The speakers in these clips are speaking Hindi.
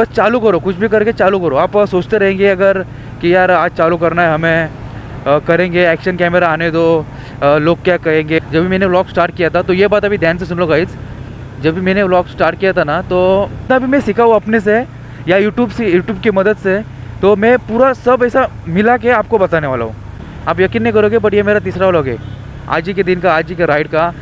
बस चालू करो कुछ भी करके चालू करो। आप सोचते रहेंगे अगर कि यार आज चालू करना है हमें अ, करेंगे एक्शन कैमरा आने दो अ, लोग क्या कहेंगे? जब भी मैंने व्लॉग स्टार्ट किया था तो ये बात अभी ध्यान से सुन लो गाइज़ जब भी मैंने व्लॉग स्टार्ट किया था ना तो इतना भी मैं सीखा हूँ अपने से या यूट्यूब से यूट्यूब की मदद से तो मैं पूरा सब ऐसा मिला के आपको बताने वाला हूँ। आप यकीन नहीं करोगे बट ये मेरा तीसरा व्लॉग है। आज ही के दिन का आज ही के राइड का।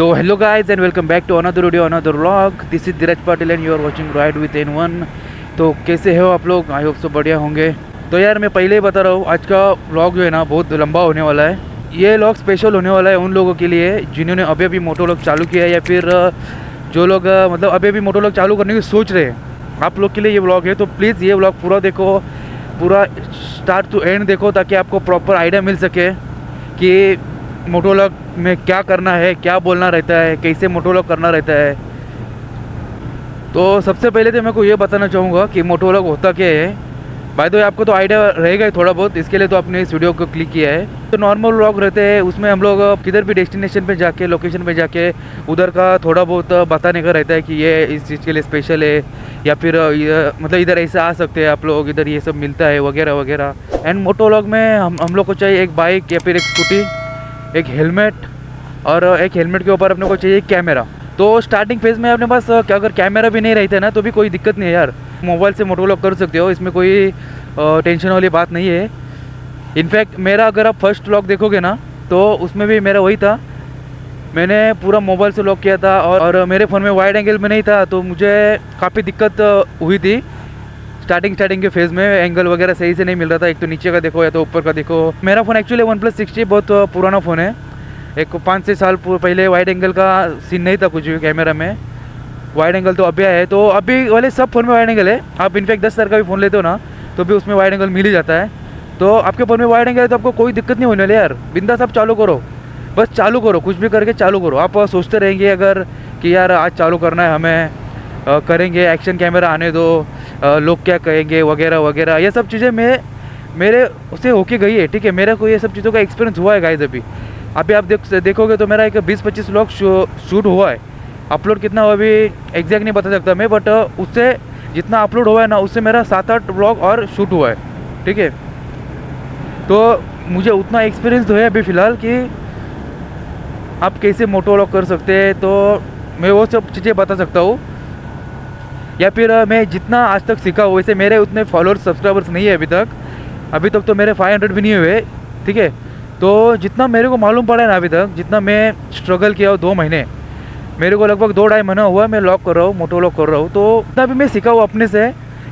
तो hello guys and welcome back to another video another vlog this is Dheeraj Patil and you are watching ride with N one तो कैसे हो आप लोग? आई होप सब बढ़िया होंगे। तो यार मैं पहले ही बता रहा हूँ, आज का व्लॉग जो है ना बहुत लंबा होने वाला है। ये व्लॉग स्पेशल होने वाला है उन लोगों के लिए जिन्होंने अभी अभी मोटो लॉग चालू किया है या फिर जो लोग मतलब अभी अभी मोटो व्लॉग चालू करने की सोच रहे हैं। आप लोग के लिए ये व्लॉग है तो प्लीज़ ये व्लॉग पूरा देखो, पूरा स्टार्ट टू एंड देखो ताकि आपको प्रॉपर आइडिया मिल सके कि मोटोलॉग में क्या करना है, क्या बोलना रहता है, कैसे मोटोलॉग करना रहता है। तो सबसे पहले तो मैं को ये बताना चाहूँगा कि मोटोलॉग होता क्या है। द वे आपको तो आइडिया रहेगा ही थोड़ा बहुत, इसके लिए तो आपने इस वीडियो को क्लिक किया है। तो नॉर्मल व्लॉग रहते हैं, उसमें हम लोग किधर भी डेस्टिनेशन पे जाके लोकेशन पे जाके, उधर का थोड़ा बहुत बताने का रहता है कि ये इस चीज़ के लिए स्पेशल है, या फिर मतलब इधर ऐसे आ सकते हैं आप लोग, इधर ये सब मिलता है, वगैरह वगैरह। एंड मोटो मोटोलॉग में हम हम लोग को चाहिए एक बाइक या फिर एक स्कूटी एक हेलमेट और एक हेलमेट के ऊपर अपने को चाहिए कैमरा। तो स्टार्टिंग फ़ेज़ में अपने पास क्या अगर कैमरा भी नहीं रहता ना तो भी कोई दिक्कत नहीं है यार। मोबाइल से मोटोलॉग कर सकते हो इसमें कोई टेंशन वाली बात नहीं है। इनफैक्ट मेरा अगर आप फ़र्स्ट लॉक देखोगे ना तो उसमें भी मेरा वही था। मैंने पूरा मोबाइल से लॉक किया था और, और मेरे फ़ोन में वाइड एंगल में नहीं था तो मुझे काफ़ी दिक्कत हुई थी। स्टार्टिंग स्टार्टिंग के फ़ेज़ में एंगल वगैरह सही से नहीं मिल रहा था। एक तो नीचे का देखो या तो ऊपर का देखो। मेरा phone actually one plus sixty बहुत पुराना फ़ोन है। एक पाँच छः साल पहले वाइड एंगल का सीन नहीं था कुछ भी कैमरा में। वाइड एंगल तो अभी आया है तो अभी वाले सब फ़ोन में वाइड एंगल है। आप इनफैक्ट दस हज़ार का भी फ़ोन लेते हो ना तो भी उसमें वाइड एंगल मिल ही जाता है। तो आपके फ़ोन में वाइड एंगल है तो आपको कोई दिक्कत नहीं होने वाली यार। बिंदा आप चालू करो। बस चालू करो कुछ भी करके चालू करो। आप सोचते रहेंगे अगर कि यार आज चालू करना है हमें अ, करेंगे एक्शन कैमरा आने दो अ, लोग क्या कहेंगे वगैरह वगैरह। ये सब चीज़ें मैं मेरे उससे होके गई है ठीक है? मेरे को ये सब चीज़ों का एक्सपीरियंस हुआ है गाइज़ अभी। अभी आप देख, देखोगे तो मेरा एक बीस पच्चीस लोग शूट हुआ है। अपलोड कितना हुआ अभी एग्जैक्ट नहीं बता सकता मैं बट उससे जितना अपलोड हुआ है ना, उससे मेरा सात आठ ब्लॉग और शूट हुआ है। ठीक है? तो मुझे उतना एक्सपीरियंस तो है अभी फ़िलहाल कि आप कैसे मोटो व्लॉग कर सकते हैं तो मैं वो सब चीज़ें बता सकता हूँ। या फिर मैं जितना आज तक सीखा हूँ, वैसे मेरे उतने फॉलोअर्स सब्सक्राइबर्स नहीं है अभी तक। अभी तक तो मेरे 500 भी नहीं हुए, ठीक है? तो जितना मेरे को मालूम पड़ा है ना अभी तक, जितना मैं स्ट्रगल किया हूँ दो महीने, मेरे को लगभग दो ढाई महीना हुआ मैं लॉक कर रहा हूँ मोटो लॉक कर रहा हूँ तो इतना भी मैं सीखा हूँ अपने से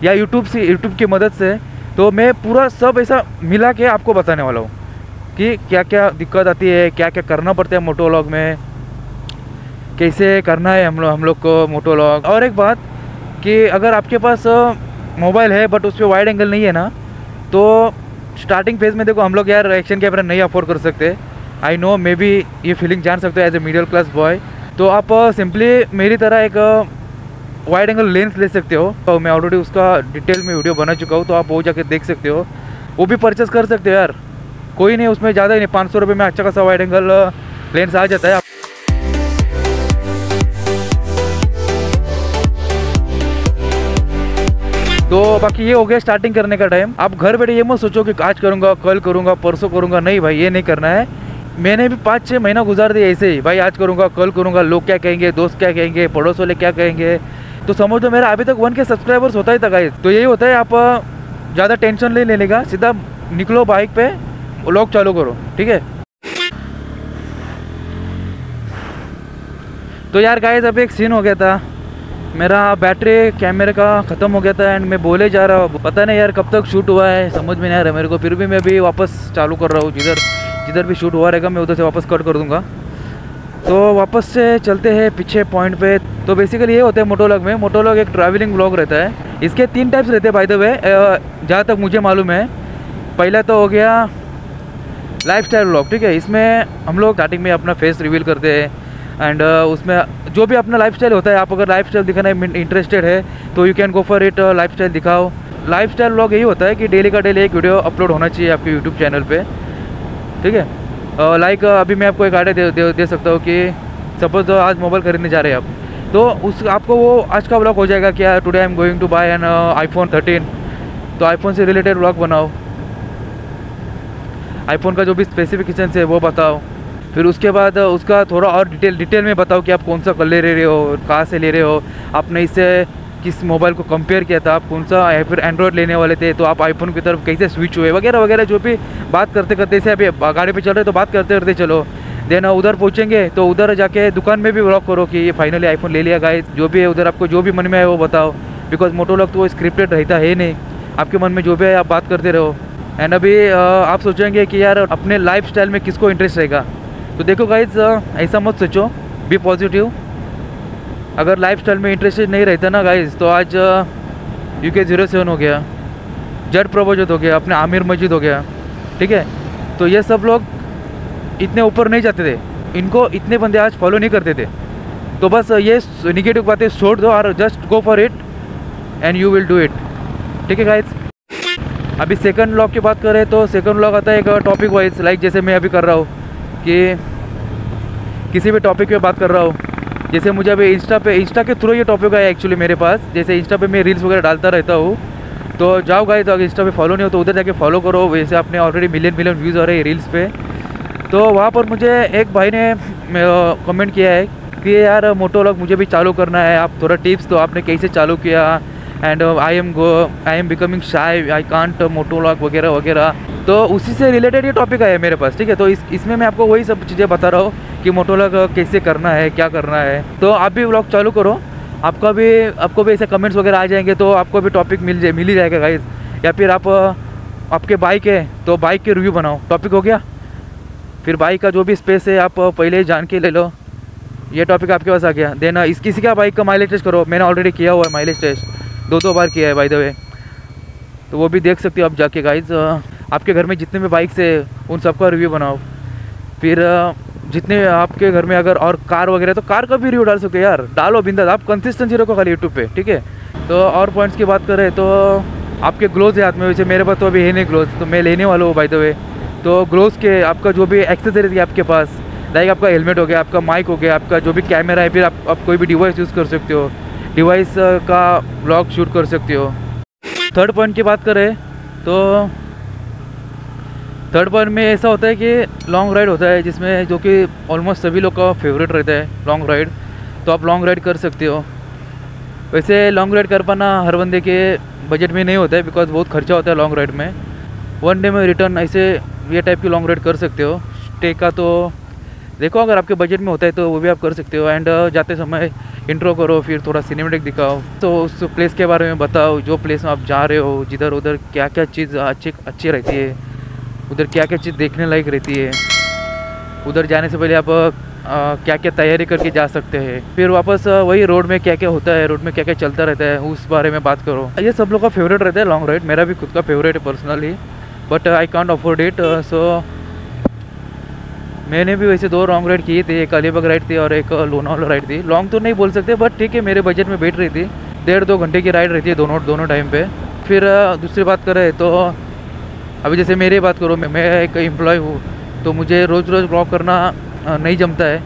या यूट्यूब से यूट्यूब की मदद से तो मैं पूरा सब ऐसा मिला के आपको बताने वाला हूँ कि क्या क्या दिक्कत आती है क्या क्या करना पड़ता है मोटो लॉग में, कैसे करना है हम लोग हम लोग को मोटो लॉग और एक बात कि अगर आपके पास मोबाइल है बट उस पर वाइड एंगल नहीं है ना तो स्टार्टिंग फ़ेज़ में देखो, हम लोग यार एक्शन कैमरा नहीं अफोर्ड कर सकते। आई नो मे बी ये फीलिंग जान सकते हो as a middle class boy तो आप सिंपली मेरी तरह एक वाइड एंगल लेंस ले सकते हो। तो मैं ऑलरेडी उसका डिटेल में वीडियो बना चुका हूँ तो आप वो जाके देख सकते हो। वो भी परचेस कर सकते हो यार। कोई नहीं, उसमें ज़्यादा ही नहीं, पाँच सौ रुपये में अच्छा खासा वाइड एंगल लेंस आ जाता है। तो बाकी ये हो गया स्टार्टिंग करने का टाइम आप घर बैठे ये मत सोचो कि आज करूँगा, कल करूँगा, परसों करूँगा। नहीं भाई, ये नहीं करना है। मैंने भी पाँच छः महीना गुजार दिया ऐसे ही। भाई, आज करूँगा, कल करूँगा, लोग क्या कहेंगे, दोस्त क्या कहेंगे, पड़ोस वाले क्या कहेंगे? तो समझ लो मेरा अभी तक वन के सब्सक्राइबर्स होता ही था गाइस तो यही होता है, आप ज़्यादा टेंशन नहीं लेने का। सीधा निकलो बाइक पे लॉक चालू करो, ठीक है? तो यार गाइस अभी एक सीन हो गया था। मेरा बैटरी कैमरे का ख़त्म हो गया था एंड मैं बोले जा रहा हूँ। पता नहीं यार कब तक शूट हुआ है, समझ में नहीं आ रहा। मेरे को फिर भी मैं अभी वापस चालू कर रहा हूँ, जिधर जिधर भी शूट हुआ रहेगा, मैं उधर से वापस कट कर दूँगा। तो वापस से चलते हैं पीछे पॉइंट पे। तो बेसिकली ये होता है मोटोलॉग में। मोटोलॉग एक ट्रैवलिंग ब्लॉग रहता है। इसके तीन टाइप्स रहते हैं बाय द वे जहाँ तक मुझे मालूम है, पहला तो हो गया लाइफ स्टाइल ब्लॉग ठीक है? इसमें हम लोग स्टार्टिंग में अपना फेस रिवील करते हैं। एंड उसमें जो भी अपना लाइफ होता है आप अगर लाइफ दिखाने इंटरेस्टेड है तो you can go for it life दिखाओ। लाइफ स्टाइल ब्लॉग यही होता है कि डेली का डेली एक वीडियो अपलोड होना चाहिए आपके यूट्यूब चैनल पे। ठीक है? लाइक अभी मैं आपको एक आइडिया दे, दे, दे सकता हूँ कि सपोज़ आज मोबाइल खरीदने जा रहे हैं आप तो उस आपको वो आज का ब्लॉग हो जाएगा कि यार today I am going to buy an iPhone thirteen तो आईफोन से रिलेटेड ब्लॉग बनाओ। आईफोन का जो भी स्पेसिफिकेशन है वो बताओ। फिर उसके बाद उसका थोड़ा और डिटेल डिटेल में बताओ कि आप कौन सा कलर ले रहे हो, कहाँ से ले रहे हो। आपने इससे किस मोबाइल को कंपेयर किया था, आप कौन सा, या फिर एंड्रॉयड लेने वाले थे तो आप आईफोन की तरफ़ कैसे स्विच हुए, वगैरह वगैरह जो भी बात करते करते, जैसे अभी गाड़ी पे चल रहे तो बात करते करते चलो। देन उधर पहुँचेंगे तो उधर जाके दुकान में भी ब्लॉक करो कि ये फाइनली आईफोन ले लिया गाइस जो भी है उधर आपको जो भी मन में आए वो बताओ। बिकॉज़ मोटो लॉग तो वो स्क्रिप्टेड रहता है नहीं। आपके मन में जो भी है, आप बात करते रहो। एंड अभी आप सोचेंगे कि यार, अपने लाइफ में किसको इंटरेस्ट रहेगा? तो देखो गाइज़ ऐसा मत सोचो बी पॉजिटिव अगर लाइफ में इंटरेस्टेड नहीं रहता ना गाइज़ तो आज यू के ज़ीरो सेवन हो गया, जट प्रभोजित हो गया, अपने आमिर मस्जिद हो गया, ठीक है? तो ये सब लोग इतने ऊपर नहीं जाते थे, इनको इतने बंदे आज फॉलो नहीं करते थे। तो बस ये निगेटिव बातें छोड़ दो और just go for it and you will do it ठीक है गाइज़ अभी सेकंड लॉक की बात करें तो सेकंड लॉक आता है एक टॉपिक वाइज लाइक जैसे मैं अभी कर रहा हूँ। कि किसी भी टॉपिक पे बात कर रहा हूँ। जैसे मुझे अभी इंस्टा पे इंस्टा के थ्रू ये टॉपिक आया एक्चुअली मेरे पास। जैसे इंस्टा पे मैं रील्स वगैरह डालता रहता हूँ। तो जाओ गाइस तो अगर इंस्टा पे फॉलो नहीं हो तो उधर जाके फॉलो करो। वैसे आपने ऑलरेडी मिलियन मिलियन व्यूज़ आ रहे हैं रील्स पे। तो वहाँ पर मुझे एक भाई ने कमेंट किया है कि यार मोटो लॉग मुझे भी चालू करना है। आप थोड़ा टिप्स तो आपने कैसे चालू किया? And I am go I am becoming shy I can't motto log वगैरह वगैरह। तो उसी से रिलेटेड ये टॉपिक आया मेरे पास, ठीक है? तो इस, इसमें मैं आपको वही सब चीज़ें बता रहा हूँ कि मोटो लॉग कैसे करना है, क्या करना है। तो आप भी व्लॉग चालू करो। आपका भी, आपको भी ऐसे कमेंट्स वगैरह आ जाएँगे तो आपको भी टॉपिक मिल जाए, मिल ही जाएगा गाइज़ या फिर आप, आपके बाइक है तो बाइक के रिव्यू बनाओ। टॉपिक हो गया? फिर बाइक का जो भी स्पेस है, आप पहले जान के ले लो। ये टॉपिक आपके पास आ गया। देना इस, किसी का बाइक का माइलेज टेस्ट करो। मैंने ऑलरेडी किया हुआ है माइलेज टेस्ट दो दो बार किया है बाई द वे तो वो भी देख सकते हो आप जाके गाइज़ आपके घर में जितने भी बाइक्स है उन सबका रिव्यू बनाओ। फिर जितने आपके घर में अगर और कार वगैरह तो कार का भी रिव्यू डाल सकते हो यार। डालो बिंदा आप कंसिस्टेंसी रखो खाली यूट्यूब पे ठीक है? तो और पॉइंट्स की बात करें तो आपके ग्लोव है हाथ में वैसे मेरे पास तो अभी है नहीं ग्लोव तो मैं लेने वाला हूँ बाई द वे तो ग्लोव्स के आपका जो भी एक्सेसरीज है आपके पास लाइक आपका हेलमेट हो गया आपका माइक हो गया आपका जो भी कैमरा है फिर आप, आप कोई भी डिवाइस यूज़ कर सकते हो। डिवाइस का ब्लॉग शूट कर सकते हो। थर्ड पॉइंट की बात करें तो थर्ड पॉइंट में ऐसा होता है कि लॉन्ग राइड होता है, जिसमें जो कि ऑलमोस्ट सभी लोग का फेवरेट रहता है लॉन्ग राइड तो आप लॉन्ग राइड कर सकते हो। वैसे लॉन्ग राइड कर पाना हर बंदे के बजट में नहीं होता है बिकॉज़ बहुत खर्चा होता है लॉन्ग राइड में। वन डे में रिटर्न ऐसे ये टाइप की लॉन्ग राइड कर सकते हो। स्टे का तो देखो, अगर आपके बजट में होता है तो वो भी आप कर सकते हो। एंड जाते समय इंट्रो करो, फिर थोड़ा सिनेमेटिक दिखाओ। तो उस प्लेस के बारे में बताओ, जो प्लेस में आप जा रहे हो जिधर उधर क्या क्या चीज़ अच्छी अच्छी रहती है। उधर क्या क्या चीज़ देखने लायक रहती है? उधर जाने से पहले आप आ, क्या क्या तैयारी करके जा सकते हैं। फिर वापस वही रोड में क्या क्या होता है रोड में क्या क्या चलता रहता है उस बारे में बात करो। ये सब लोग का फेवरेट रहता है लॉन्ग राइड मेरा भी खुद का फेवरेट है personally but I can't afford it so मैंने भी वैसे दो लॉन्ग राइड किए थे एक अलीबाग राइड थी और एक लोनावाला राइड थी। लॉन्ग तो नहीं बोल सकते बट ठीक है मेरे बजट में बैठ रही थी। डेढ़ दो घंटे की राइड रहती है दोनों दोनों टाइम पे। फिर दूसरी बात करें तो अभी जैसे मेरी बात करो, मैं मैं एक एम्प्लॉय हूँ तो मुझे रोज़ रोज़ ब्लॉग करना नहीं जमता है।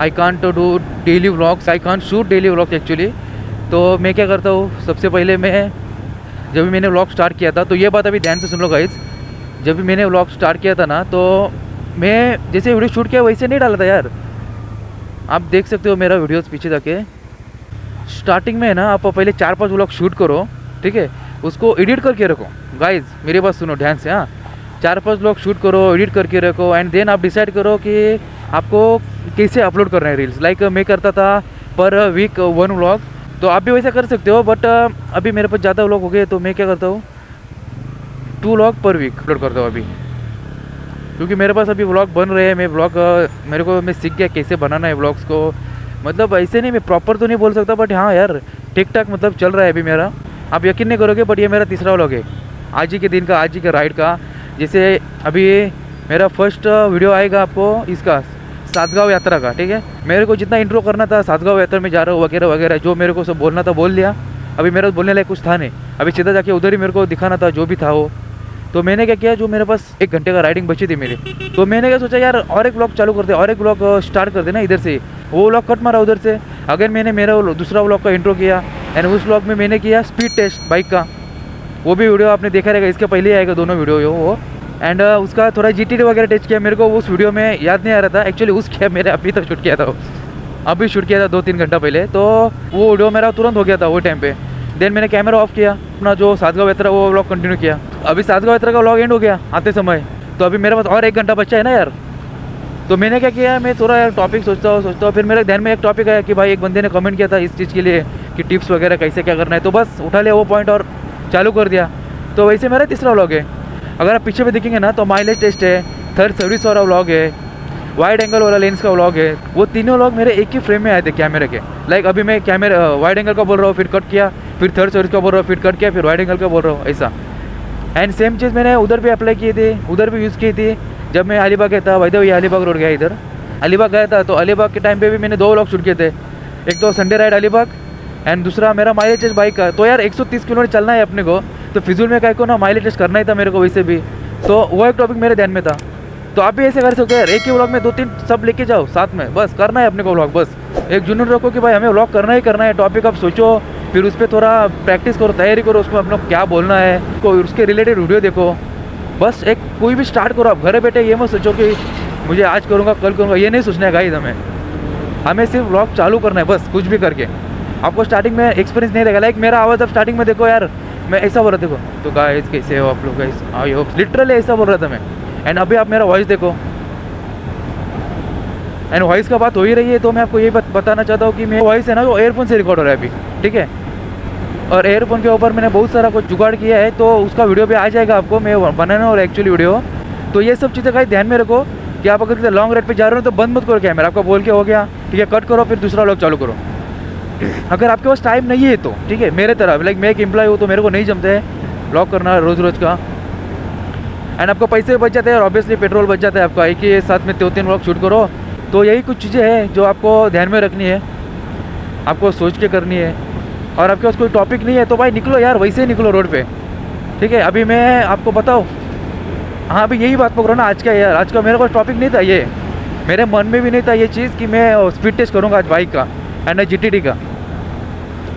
I can't do daily vlogs I can't shoot daily vlogs actually तो मैं क्या करता हूँ, सबसे पहले मैं, जब भी मैंने व्लॉग स्टार्ट किया था तो ये बात अभी ध्यान से सुन लो गाइज़ जब भी मैंने व्लॉग स्टार्ट किया था ना तो मैं जैसे वीडियो शूट किया, वैसे नहीं डाला था यार। आप देख सकते हो मेरा वीडियोस पीछे जाके। स्टार्टिंग में है ना, आप पहले चार पाँच व्लॉग शूट करो, ठीक है? उसको एडिट करके रखो। गाइज़ मेरी बात सुनो, ध्यान से हाँ। चार पाँच लोग शूट करो एडिट करके रखो एंड देन आप डिसाइड करो कि आपको कैसे अपलोड करना है रील्स लाइक मैं करता था पर वीक वन व्लॉग तो आप भी वैसा कर सकते हो बट अभी मेरे पास ज़्यादा व्लॉग हो गए तो मैं क्या करता हूँ? Two vlog per week upload करता हूँ अभी। क्योंकि मेरे पास अभी व्लॉग बन रहे हैं, मैं व्लॉग मेरे को, मैं सीख गया कैसे बनाना है व्लॉग्स को। मतलब ऐसे नहीं, मैं प्रॉपर तो नहीं बोल सकता बट हाँ यार ठीक ठाक मतलब चल रहा है अभी मेरा। आप यकीन नहीं करोगे बट ये मेरा तीसरा व्लॉग है। आज ही के दिन का, आज ही के राइड का। जैसे अभी मेरा फ़र्स्ट वीडियो आएगा आपको इसका, सातगांव यात्रा का, ठीक है? मेरे को जितना इंट्रो करना था, सातगांव यात्रा में जा रहा हूँ, वगैरह वगैरह, जो मेरे को सब बोलना था, बोल लिया अभी मेरा बोलने लायक कुछ था नहीं। अभी सीधा जाके उधर ही मेरे को दिखाना था, जो भी था वो। तो मैंने क्या किया, जो मेरे पास एक घंटे का राइडिंग बची थी मेरी। तो मैंने क्या सोचा, यार, और एक ब्लॉग चालू कर दे और एक ब्लॉग स्टार्ट कर देना इधर से वो ब्लॉग कट मारा उधर से। अगर मैंने मेरा दूसरा ब्लॉग का इंट्रो किया एंड उस ब्लॉग में मैंने किया स्पीड टेस्ट बाइक का। वो भी वीडियो आपने देखा रहेगा इसके पहले आएगा दोनों वीडियो वो। एंड uh, उसका थोड़ा जी वगैरह टेस्ट किया मेरे को उस वीडियो में याद नहीं आ रहा था। एक्चुअली उस क्या मेरे अभी तक शूट किया था। अभी शूट किया था दो तीन घंटा पहले। तो वो वीडियो मेरा तुरंत हो गया था वो टाइम पे। देन मैंने कैमरा ऑफ़ किया अपना जो सातगांव यात्रा वो व्लॉग कंटिन्यू किया। अभी सातगांव यात्रा का व्लॉग एंड हो गया आते समय। तो अभी मेरे पास और एक घंटा बच्चा है ना यार। तो मैंने क्या किया, मैं थोड़ा यार टॉपिक सोचता हूँ सोचता हूँ, फिर मेरे ध्यान में एक टॉपिक आया कि भाई एक बंदे ने कमेंट किया था इस चीज़ के लिए कि टिप्स वगैरह कैसे क्या करना है तो बस उठा लिया वो पॉइंट और चालू कर दिया। तो वैसे मेरा तीसरा व्लॉग है। अगर आप पीछे भी देखेंगे ना तो माइलेज टेस्ट है थर्ड सर्विस वाला व्लॉग है वाइड एंगल वाला लेंस का व्लॉग है, वो तीनों व्लॉग मेरे एक ही फ्रेम में आए थे कैमरे के। लाइक अभी मैं कैमरे वाइड एंगल का बोल रहा हूँ, फिर कट किया, फिर थर्ड सर्विस का बोल रहा हूँ, फिर कट किया, फिर वाइड एंगल का बोल रहा हूँ, ऐसा। एंड सेम चीज़ मैंने उधर भी अप्लाई किए थे, उधर भी यूज़ की थी। जब मैं अलीबाग गया था वैसे ये अलीबाग रोड गया इधर। अलीबाग गया था तो अलीबाग के टाइम पे भी मैंने दो व्लॉग शूट किए थे। एक तो संडे राइड अलीबाग एंड दूसरा मेरा माइलेज टेस्ट बाइक का। तो यार 130 किलोमीटर चलना है अपने को तो फिजूल में कह को ना माइलेज टेस्ट करना ही था मेरे को वैसे भी। तो वो एक टॉपिक मेरे ध्यान में था। तो आप भी ऐसे कर सकते हैं एक ही व्लॉग में दो तीन सब लेके जाओ साथ में। बस, करना है अपने को व्लॉग बस। एक जुनून रखो कि भाई हमें व्लॉग करना ही करना है टॉपिक आप सोचो, फिर उस पर थोड़ा प्रैक्टिस करो, तैयारी करो उसमें अपना क्या बोलना है, उसके रिलेटेड वीडियो देखो। बस एक कोई भी स्टार्ट करो, आप घर बैठे ये मत सोचो कि मुझे आज करूँगा, कल करूँगा, ये नहीं सोचना है गाइज़ हमें। हमें सिर्फ़ व्लॉग चालू करना है, बस, कुछ भी करके। आपको स्टार्टिंग में एक्सपीरियंस नहीं रहेगा। लाइक मेरा आवाज़ अब स्टार्टिंग में देखो यार, मैं ऐसा बोल रहा देखो तो गाइस कैसे हो आप लोग गाइस आई होप लिटरली ऐसा बोल रहा था मैं। एंड अभी आप मेरा वॉइस देखो। एंड वॉइस का बात हो ही रही है तो मैं आपको ये बताना चाहता हूँ कि मेरा वॉइस है ना, वो एयरफोन से रिकॉर्ड हो रहा है अभी। ठीक है? और एयरफोन के ऊपर मैंने बहुत सारा कुछ जुगाड़ किया है तो उसका वीडियो भी आ जाएगा आपको। मैं बनाने और एक्चुअली वीडियो तो ये सब चीज़ें का ध्यान में रखो कि आप अगर लॉन्ग राइड पे जा रहे हो तो बंद मत करो कैमरा आपका बोल के हो गया ठीक है कट करो, फिर दूसरा लॉग चालू करो। अगर आपके पास टाइम नहीं है तो ठीक है? मेरे तरफ़ लाइक मैं एक एम्प्लॉय हूँ तो मेरे को नहीं जमता है ब्लॉग करना रोज़ रोज़ का। एंड आपको पैसे भी बच जाते हैं और ऑब्वियसली पेट्रोल बच जाता है आपका। एक ही साथ में दो तीन ब्लॉग शूट करो। तो यही कुछ चीज़ें हैं जो आपको ध्यान में रखनी है, आपको सोच के करनी है। और आपके पास कोई टॉपिक नहीं है तो भाई निकलो यार वैसे ही निकलो रोड पे। ठीक है, अभी मैं आपको बताऊँ हाँ अभी यही बात पकड़ो ना, आज का यार, आज का मेरे पास टॉपिक नहीं था ये। मेरे मन में भी नहीं था ये चीज़ कि मैं स्पीड टेस्ट करूँगा आज बाइक का एंड जी का।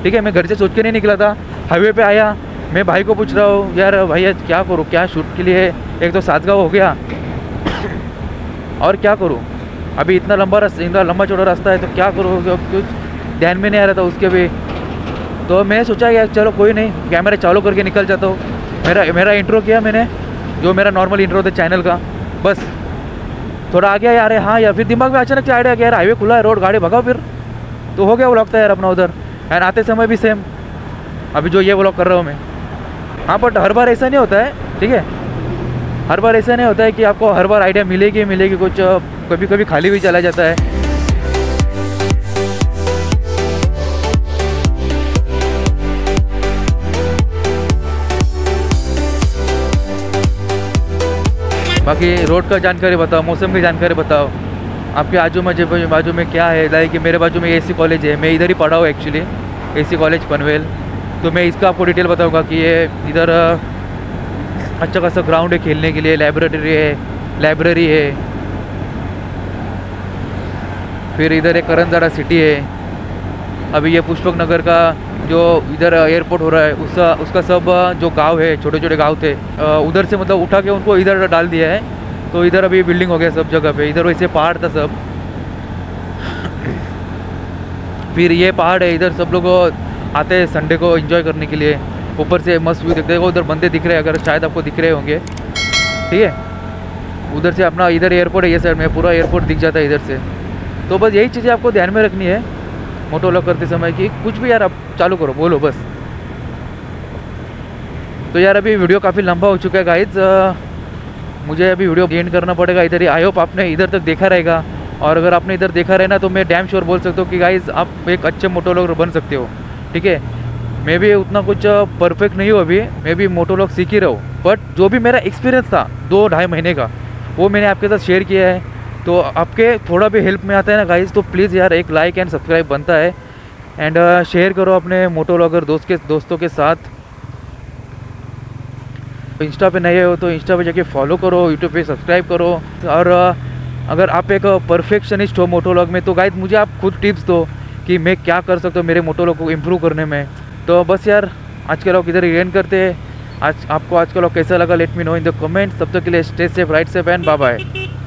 ठीक है, मैं घर से सोच के नहीं निकला था हाईवे पे आया, मैं भाई को पूछ रहा हूँ, यार भैया क्या करूँ, क्या शूट के लिए? एक तो सात हो गया। और क्या करूँ? अभी इतना लंबा रास्ता इतना लंबा चौड़ा रास्ता है तो क्या करूँ? कुछ ध्यान में नहीं आ रहा था उसके भी। तो मैं सोचा यार चलो कोई नहीं कैमरा चालू करके निकल जाता हूँ। मेरा मेरा इंट्रो किया मैंने, जो मेरा नॉर्मल इंट्रो था चैनल का। बस, थोड़ा आ गया यार हाँ यार, फिर दिमाग में अचानक से आइडिया यार हाईवे खुला है रोड गाड़ी भगाओ फिर। तो हो गया वो लगता है यार अपना उधर। एंड आते समय भी सेम अभी जो ये ब्लॉग कर रहा हूँ मैं। हाँ बट हर बार ऐसा नहीं होता है, ठीक है? हर बार ऐसा नहीं होता है कि आपको हर बार आइडिया मिलेगी मिलेगी, कुछ कभी कभी खाली भी चला जाता है। बाकी रोड का जानकारी बताओ, मौसम की जानकारी बताओ। आपके आजू बाजू बाजू में क्या है? लाइक मेरे बाजू में एसी कॉलेज है। मैं इधर ही पढ़ा हूँ एक्चुअली एसी कॉलेज पनवेल। तो मैं इसका आपको डिटेल बताऊँगा कि ये इधर अच्छा खासा ग्राउंड है खेलने के लिए। लाइब्रेरी है लाइब्रेरी है। फिर इधर एक करंजाड़ा सिटी है। अभी ये पुष्पक नगर का जो इधर एयरपोर्ट हो रहा है, उसका उसका सब जो गाँव है छोटे छोटे गाँव थे उधर से मतलब उठा के उनको इधर डाल दिया है। तो इधर अभी बिल्डिंग हो गया सब जगह पे, इधर वैसे पहाड़ था सब। फिर ये पहाड़ है, इधर सब लोग आते हैं संडे को एंजॉय करने के लिए। ऊपर से मस्त व्यू देखते उधर बंदे दिख रहे हैं, अगर शायद आपको दिख रहे होंगे। ठीक है? उधर से अपना, इधर एयरपोर्ट है, ये साइड में, पूरा एयरपोर्ट दिख जाता है इधर से। तो बस यही चीज़ें आपको ध्यान में रखनी है। मोटो लॉक करते समय कि कुछ भी यार आप चालू करो, बोलो, बस। तो यार, अभी वीडियो काफ़ी लंबा हो चुका है गाइज़ मुझे अभी वीडियो गेंड करना पड़ेगा इधर ही। आई होप आपने इधर तक देखा रहेगा। और अगर आपने इधर देखा रहे ना तो मैं डैम श्योर बोल सकता हूँ कि गाइज़ आप एक अच्छे मोटो लोग बन सकते हो। ठीक है? मैं भी उतना कुछ परफेक्ट नहीं हूँ अभी। मैं भी मोटो लोग सीख ही रहा हूँ। बट जो भी मेरा एक्सपीरियंस था, दो ढाई महीने का, वो मैंने आपके साथ शेयर किया है। तो आपके थोड़ा भी हेल्प में आता है ना गाइज़ तो प्लीज़ यार एक लाइक एंड सब्सक्राइब बनता है। एंड शेयर करो अपने मोटो लॉगर दोस्त के, दोस्तों के साथ। इंस्टा पे नए हो तो इंस्टा पे जाके फॉलो करो यूट्यूब पे सब्सक्राइब करो। और अगर आप एक परफेक्शनिस्ट हो मोटो मोटोलॉग में तो गाइज़ मुझे आप खुद टिप्स दो कि मैं क्या कर सकता हूँ मेरे मोटोलॉग को इम्प्रूव करने में। तो बस यार, आज का लोग इधर एंड करते हैं। आज, आपको आज का लोग कैसा लगा let me know in the comment तब तक के लिए stay safe ride safe and bye bye